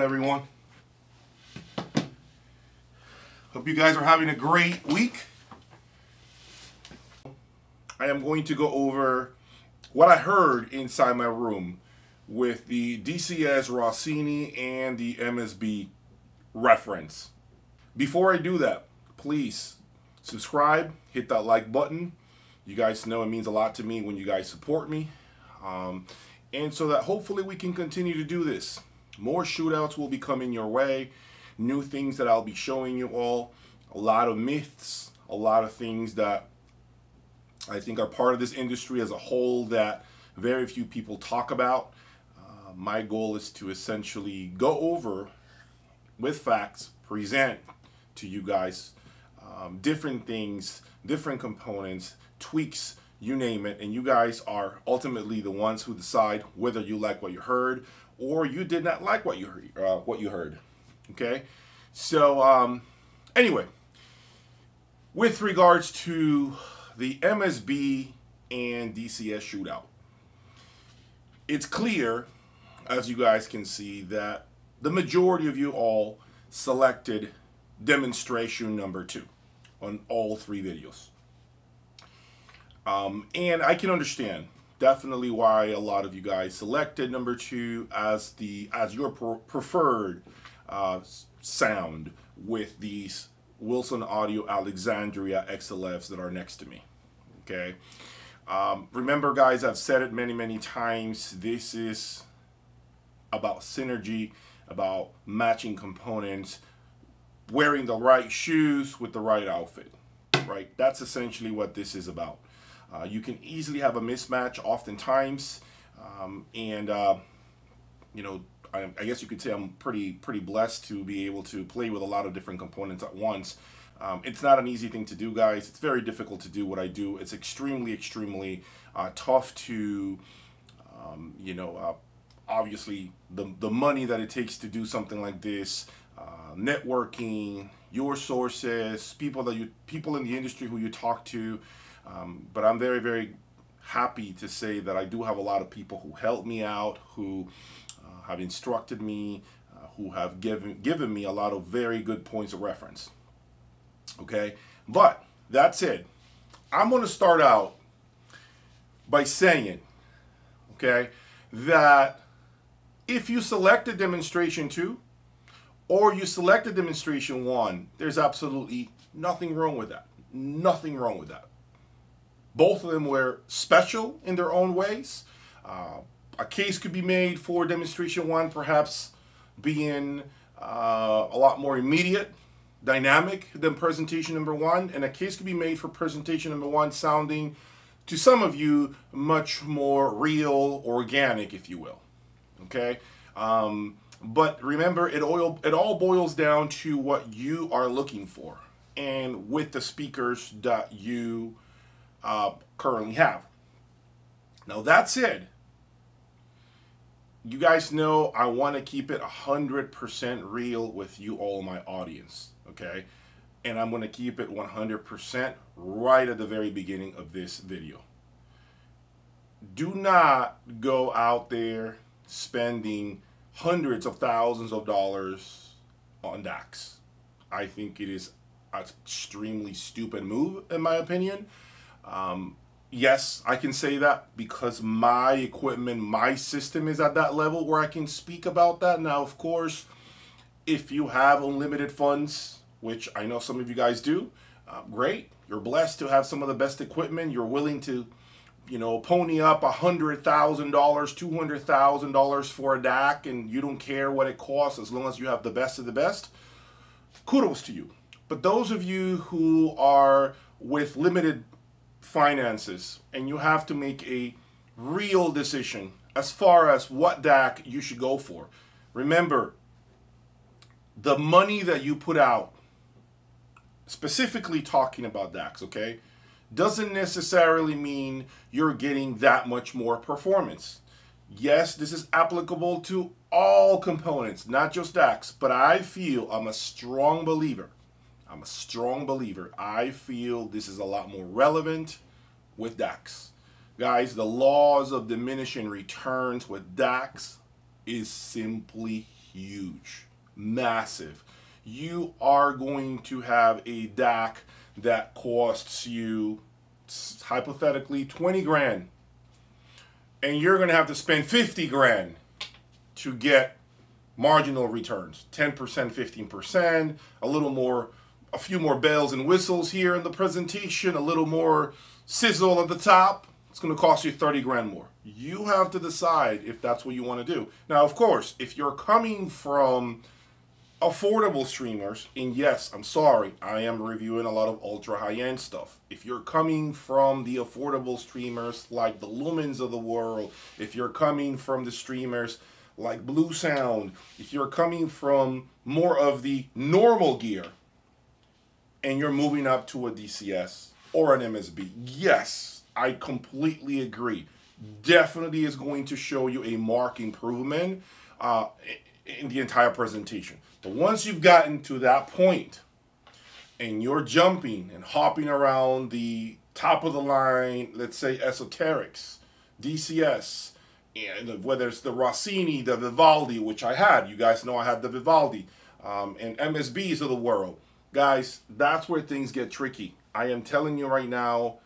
everyone? Hope you guys are having a great week. I am going to go over what I heard inside my room with the DCS Rossini and the MSB reference. Before I do that, please subscribe, hit that like button. You guys know it means a lot to me when you guys support me. Um, and so that hopefully we can continue to do this. More shootouts will be coming your way, new things that I'll be showing you all, a lot of myths, a lot of things that I think are part of this industry as a whole that very few people talk about. Uh, my goal is to essentially go over with facts, present to you guys um, different things, different components, tweaks, you name it, and you guys are ultimately the ones who decide whether you like what you heard or you did not like what you heard. Uh, what you heard. Okay, so um, anyway, with regards to the MSB and DCS shootout, it's clear, as you guys can see, that the majority of you all selected demonstration number two on all three videos. Um, and I can understand definitely why a lot of you guys selected number two as the as your preferred uh, sound with these Wilson Audio Alexandria XLFs that are next to me. Okay. Um, remember, guys, I've said it many, many times. This is about synergy, about matching components, wearing the right shoes with the right outfit, right? That's essentially what this is about. Uh, you can easily have a mismatch oftentimes, um, and uh, you know, I, I, guess you could say I'm pretty pretty blessed to be able to play with a lot of different components at once. Um, it's not an easy thing to do, guys. It's very difficult to do what I do. It's extremely, extremely uh, tough to, um, you know, uh, obviously the the money that it takes to do something like this, uh, networking, your sources, people that you people in the industry who you talk to. Um, but I'm very, very happy to say that I do have a lot of people who help me out, who uh, have instructed me, uh, who have given given me a lot of very good points of reference. Okay, but that's it. I'm going to start out by saying, okay, that if you select a demonstration two or you select a demonstration one, there's absolutely nothing wrong with that. Nothing wrong with that. Both of them were special in their own ways. Uh, a case could be made for demonstration one perhaps being uh, a lot more immediate, dynamic than presentation number one, and a case could be made for presentation number one sounding to some of you much more real, organic, if you will. Okay? Um, but remember, it, oil, it all boils down to what you are looking for and with the speakers that you uh, currently have. Now that said, you guys know I want to keep it 100% real with you all my audience, okay? And I'm going to keep it 100% right at the very beginning of this video. Do not go out there spending hundreds of thousands of dollars on DACs. I think it is an extremely stupid move, in my opinion. Um, yes, I can say that because my equipment, my system is at that level where I can speak about that. Now, of course, if you have unlimited funds, which I know some of you guys do, uh, great. You're blessed to have some of the best equipment. You're willing to, you know, pony up a hundred thousand dollars, two hundred thousand dollars for a DAC, and you don't care what it costs as long as you have the best of the best. Kudos to you. But those of you who are with limited finances and you have to make a real decision as far as what DAC you should go for. Remember, the money that you put out, specifically talking about DACs, okay, doesn't necessarily mean you're getting that much more performance. Yes, this is applicable to all components, not just DACs, but I feel I'm a strong believer I'm a strong believer. I feel this is a lot more relevant with DACs. Guys, the laws of diminishing returns with DACs is simply huge, massive. You are going to have a DAC that costs you hypothetically 20 grand and you're going to have to spend 50 grand to get marginal returns 10% 15% a little more a few more bells and whistles here in the presentation a little more sizzle at the top. It's going to cost you 30 grand more. You have to decide if that's what you want to do. Now of course if you're coming from affordable streamers, and yes, I'm sorry, I am reviewing a lot of ultra high-end stuff. If you're coming from the affordable streamers like the Lumins of the world, if you're coming from the streamers like Bluesound, if you're coming from more of the normal gear, and you're moving up to a DCS or an MSB, yes, I completely agree. Definitely is going to show you a mark improvement uh, in the entire presentation. But once you've gotten to that point and you're jumping and hopping around the top of the line, let's say esoterics, DCS, and whether it's the Rossini, the Vivaldi, which I had, you guys know I had the Vivaldi, um, and MSBs of the world. Guys, that's where things get tricky. I am telling you right now,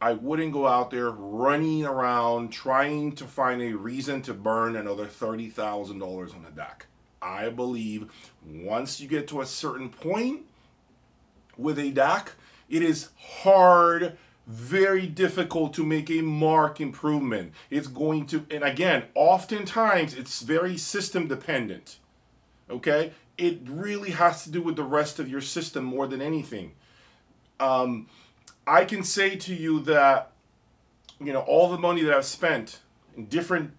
I wouldn't go out there running around trying to find a reason to burn another $30,000 on a DAC. I believe once you get to a certain point with a DAC, it is hard, very difficult to make a mark improvement. It's going to, and again, oftentimes it's very system dependent. Okay? It really has to do with the rest of your system more than anything. Um, I can say to you that, you know, all the money that I've spent in different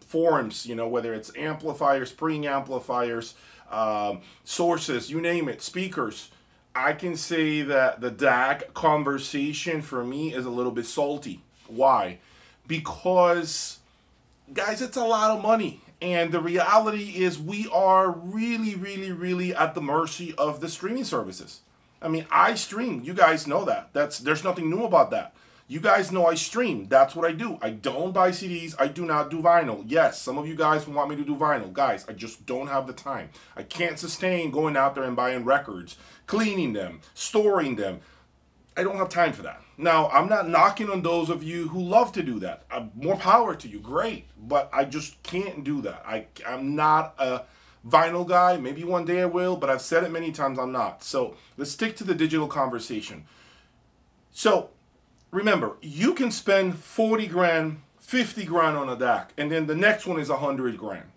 forms, you know, whether it's amplifiers, spring amplifiers, um, sources, you name it, speakers, I can say that the DAC conversation for me is a little bit salty. Why? Because, guys, it's a lot of money. And the reality is, we are really, really, really at the mercy of the streaming services. I mean, I stream. You guys know that. That's there's nothing new about that. You guys know I stream. That's what I do. I don't buy CDs. I do not do vinyl. Yes, some of you guys want me to do vinyl. Guys, I just don't have the time. I can't sustain going out there and buying records, cleaning them, storing them. I don't have time for that. Now, I'm not knocking on those of you who love to do that. Uh, more power to you. Great. But I just can't do that. I, I'm not a vinyl guy. Maybe one day I will, but I've said it many times I'm not. So let's stick to the digital conversation. So remember, you can spend 40 grand, 50 grand on a DAC, and then the next one is 100 grand.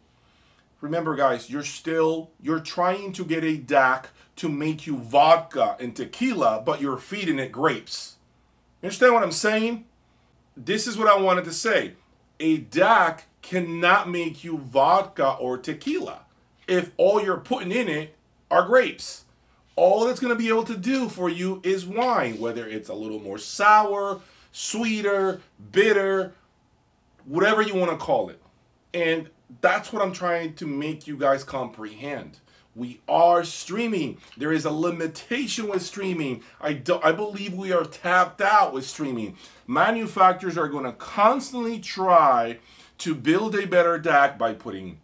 Remember, guys, you're still, you're trying to get a DAC to make you vodka and tequila, but you're feeding it grapes. You understand what I'm saying? This is what I wanted to say. A DAC cannot make you vodka or tequila if all you're putting in it are grapes. All it's going to be able to do for you is wine, whether it's a little more sour, sweeter, bitter, whatever you want to call it. And that's what I'm trying to make you guys comprehend. We are streaming. There is a limitation with streaming. I, do, I believe we are tapped out with streaming. Manufacturers are going to constantly try to build a better DAC by putting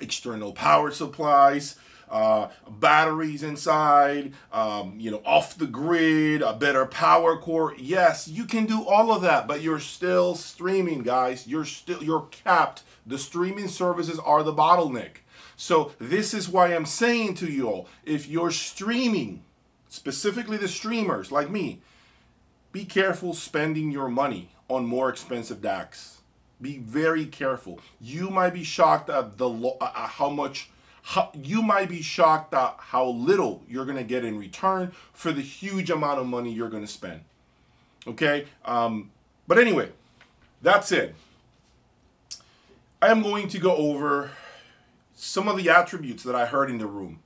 external power supplies, uh, batteries inside, um, you know, off the grid, a better power core. Yes, you can do all of that, but you're still streaming, guys. You're still you're capped. The streaming services are the bottleneck. So this is why I'm saying to you all, if you're streaming, specifically the streamers like me, be careful spending your money on more expensive DACs. Be very careful. You might be shocked at the uh, uh, how much how, you might be shocked at how little you're going to get in return for the huge amount of money you're going to spend. Okay? Um, but anyway, that's it. I am going to go over some of the attributes that I heard in the room.